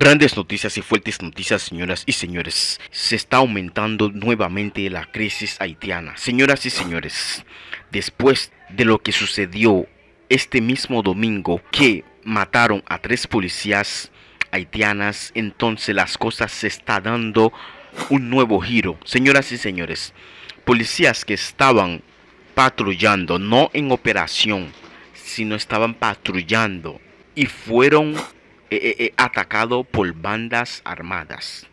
Grandes noticias y fuertes noticias, señoras y señores. Se está aumentando nuevamente la crisis haitiana. Señoras y señores, después de lo que sucedió este mismo domingo que mataron a tres policías haitianas, entonces las cosas se está dando un nuevo giro. Señoras y señores, policías que estaban patrullando, no en operación, sino estaban patrullando y fueron atacado por bandas armadas.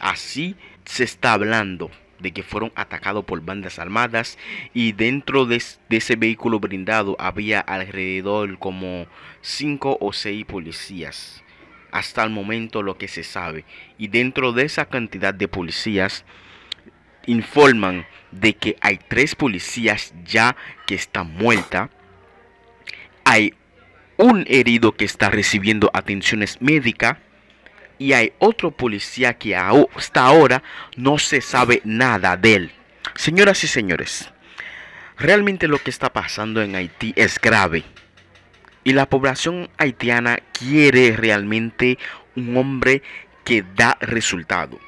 Así se está hablando de que fueron atacados por bandas armadas y dentro de, ese vehículo brindado había alrededor como 5 o 6 policías. Hasta el momento lo que se sabe. Y dentro de esa cantidad de policías informan de que hay tres policías ya que están muertas. Hay un herido que está recibiendo atenciones médicas y hay otro policía que hasta ahora no se sabe nada de él. Señoras y señores, realmente lo que está pasando en Haití es grave y la población haitiana quiere realmente un hombre que da resultado.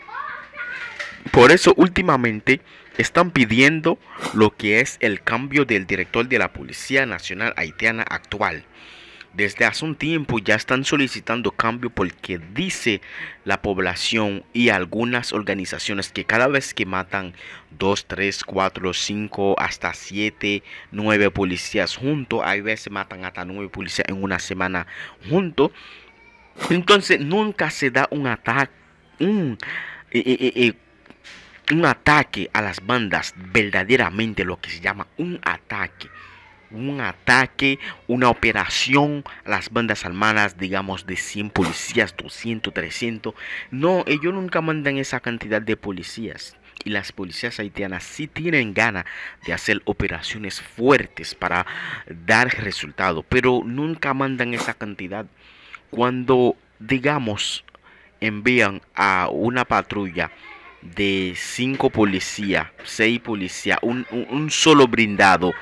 Por eso últimamente están pidiendo lo que es el cambio del director de la Policía Nacional Haitiana actual. Desde hace un tiempo ya están solicitando cambio porque dice la población y algunas organizaciones que cada vez que matan 2, 3, 4, 5, hasta 7, 9 policías juntos, hay veces matan hasta 9 policías en una semana juntos. Entonces nunca se da un ataque, eh, eh, eh, un ataque a las bandas, verdaderamente lo que se llama un ataque un ataque, una operación a las bandas armadas, digamos, de 100 policías, 200, 300. No, ellos nunca mandan esa cantidad de policías. Y las policías haitianas sí tienen ganas de hacer operaciones fuertes para dar resultado, pero nunca mandan esa cantidad. Cuando, digamos, envían a una patrulla de 5 policías, 6 policías, un, un solo brindado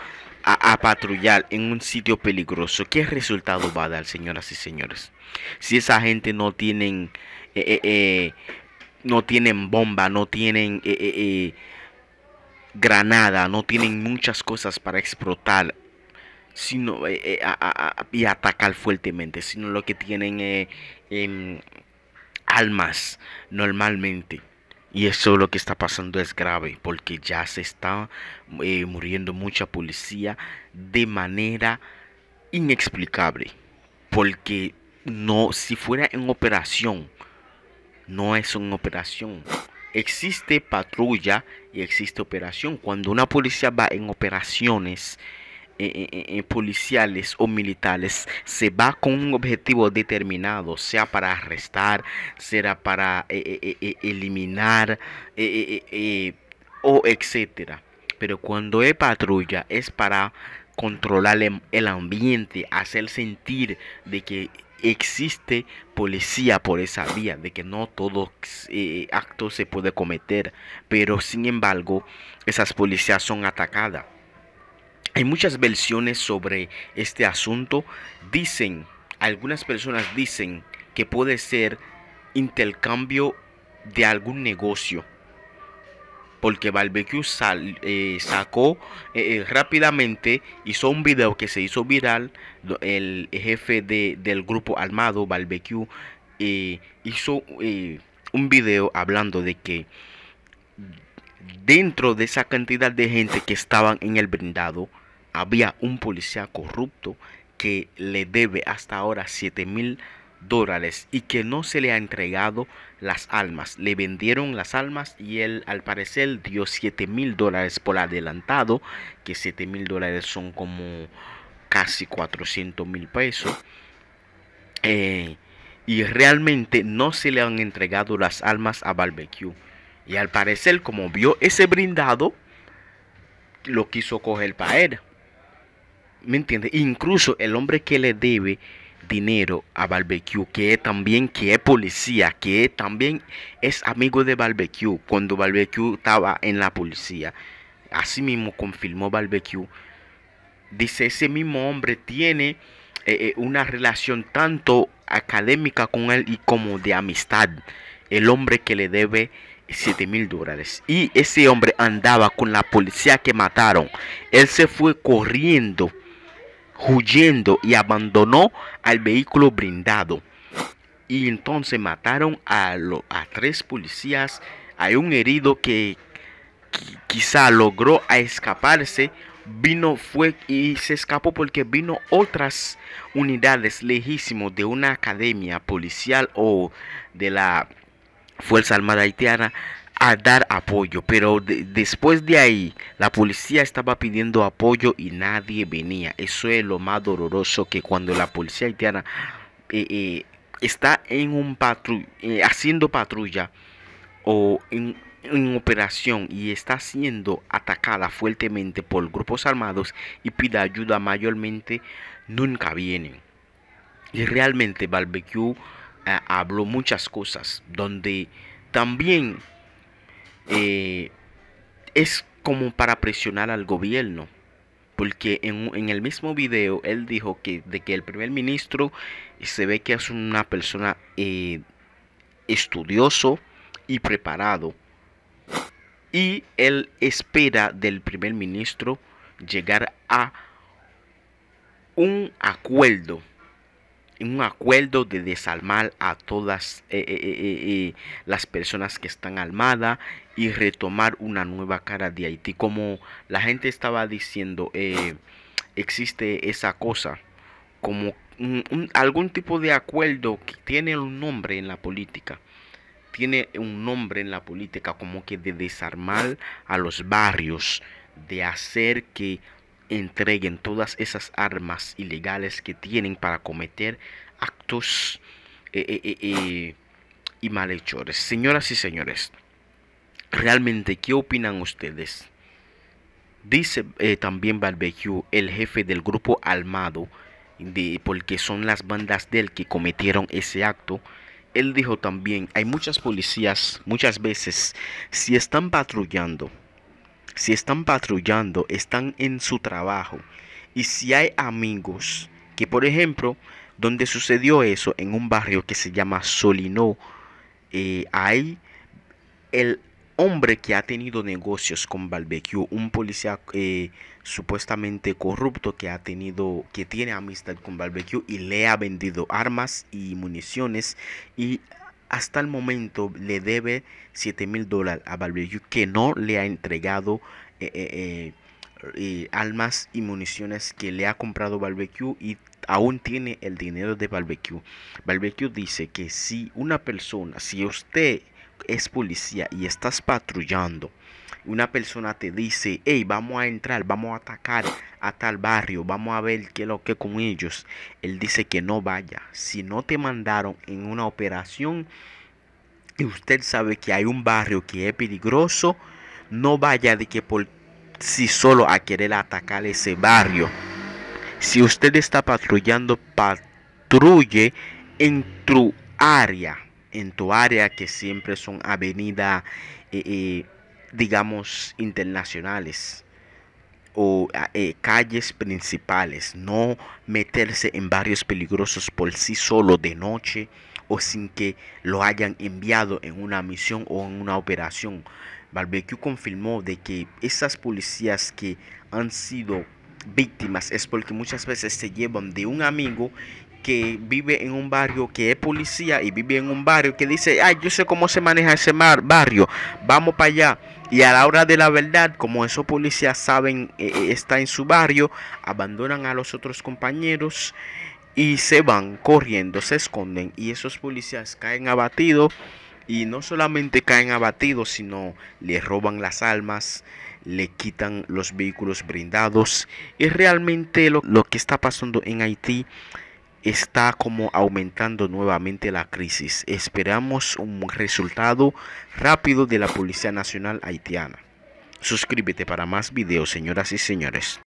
a, patrullar en un sitio peligroso, ¿qué resultado va a dar, señoras y señores? Si esa gente no tienen, eh, eh, eh, no tienen bomba, no tienen granada, no tienen muchas cosas para explotar, sino y atacar fuertemente, sino lo que tienen em, almas normalmente. Y eso lo que está pasando es grave porque ya se está eh, muriendo mucha policía de manera inexplicable. Porque no, si fuera en operación, no es una operación. Existe patrulla y existe operación. Cuando una policía va en operaciones, eh, eh, policiales o militares se va con un objetivo determinado, sea para arrestar, sea para eh, eliminar o etcétera. Pero cuando es patrulla es para controlar el ambiente, hacer sentir de que existe policía por esa vía, de que no todo acto se puede cometer, pero sin embargo esas policías son atacadas. Hay muchas versiones sobre este asunto. Dicen, algunas personas dicen que puede ser intercambio de algún negocio. Porque Barbecue eh, sacó eh, eh, rápidamente, hizo un video que se hizo viral. El jefe del grupo armado Barbecue hizo un video hablando de que dentro de esa cantidad de gente que estaban en el brindado, había un policía corrupto que le debe hasta ahora 7 mil dólares y que no se le ha entregado las almas. Le vendieron las almas y él al parecer dio 7 mil dólares por adelantado, que 7 mil dólares son como casi 400 mil pesos. Eh, y realmente no se le han entregado las almas a Barbecue. Y al parecer, como vio ese brindado, lo quiso coger para él. ¿Me entiendes? Incluso el hombre que le debe dinero a Barbecue, que también que es policía, que también es amigo de Barbecue, cuando Barbecue estaba en la policía. Así mismo confirmó Barbecue. Dice, ese mismo hombre tiene eh, una relación tanto académica con él y como de amistad. El hombre que le debe 7 mil dólares. Y ese hombre andaba con la policía que mataron. Él se fue corriendo, huyendo y abandonó al vehículo brindado. Y entonces mataron a, tres policías. Hay un herido que quizá logró escaparse vino fue y se escapó porque vino otras unidades lejísimos de una academia policial o de la Fuerza Armada Haitiana a dar apoyo, pero después de ahí la policía estaba pidiendo apoyo y nadie venía. Eso es lo más doloroso que cuando la policía haitiana eh, eh, está en un patru eh, haciendo patrulla o en operación y está siendo atacada fuertemente por grupos armados y pide ayuda mayormente, nunca vienen. Y realmente Barbecue habló muchas cosas donde también eh, es como para presionar al gobierno. Porque en, el mismo video él dijo que de que el primer ministro se ve que es una persona eh, estudioso y preparado y él espera del primer ministro llegar a un acuerdo, un acuerdo de desarmar a todas eh, eh, eh, las personas que están armadas y retomar una nueva cara de Haití. Como la gente estaba diciendo, existe esa cosa, como algún tipo de acuerdo que tiene un nombre en la política tiene un nombre en la política como que de desarmar a los barrios, de hacer que entreguen todas esas armas ilegales que tienen para cometer actos eh, eh, eh, y malhechores. Señoras y señores, realmente, ¿qué opinan ustedes? Dice también Barbecue, el jefe del grupo armado, porque son las bandas del que cometieron ese acto él dijo también, hay muchas policías, muchas veces, si están patrullando, si están patrullando, están en su trabajo. Y si hay amigos que, por ejemplo, donde sucedió eso, en un barrio que se llama Solino, eh, hay el hombre que ha tenido negocios con Barbecue, un policía eh, supuestamente corrupto que ha tenido, que tiene amistad con Barbecue y le ha vendido armas y municiones y hasta el momento le debe 7 mil dólares a Barbecue que no le ha entregado eh, eh, armas y municiones que le ha comprado Barbecue y aún tiene el dinero de Barbecue. Barbecue dice que si una persona, si usted es policía y estás patrullando, una persona te dice, hey, vamos a entrar, vamos a atacar a tal barrio, vamos a ver qué es lo que con ellos. Él dice que no vaya. Si no te mandaron en una operación y usted sabe que hay un barrio que es peligroso, no vaya de que por si solo a querer atacar ese barrio. Si usted está patrullando, patrulle en tu área en tu área que siempre son avenidas, eh, eh, digamos, internacionales o eh, calles principales, no meterse en barrios peligrosos por sí solo de noche o sin que lo hayan enviado en una misión o en una operación. Barbecue confirmó de que esas policías que han sido víctimas es porque muchas veces se llevan de un amigo que vive en un barrio que es policía y vive en un barrio que dice, ay, yo sé cómo se maneja ese barrio, vamos para allá. Y a la hora de la verdad, como esos policías saben, eh, eh, está en su barrio, abandonan a los otros compañeros y se van corriendo, se esconden. Y esos policías caen abatidos y no solamente caen abatidos, sino le roban las almas, le quitan los vehículos brindados. Y realmente lo, lo que está pasando en Haití está como aumentando nuevamente la crisis. Esperamos un resultado rápido de la Policía Nacional Haitiana. Suscríbete para más videos, señoras y señores.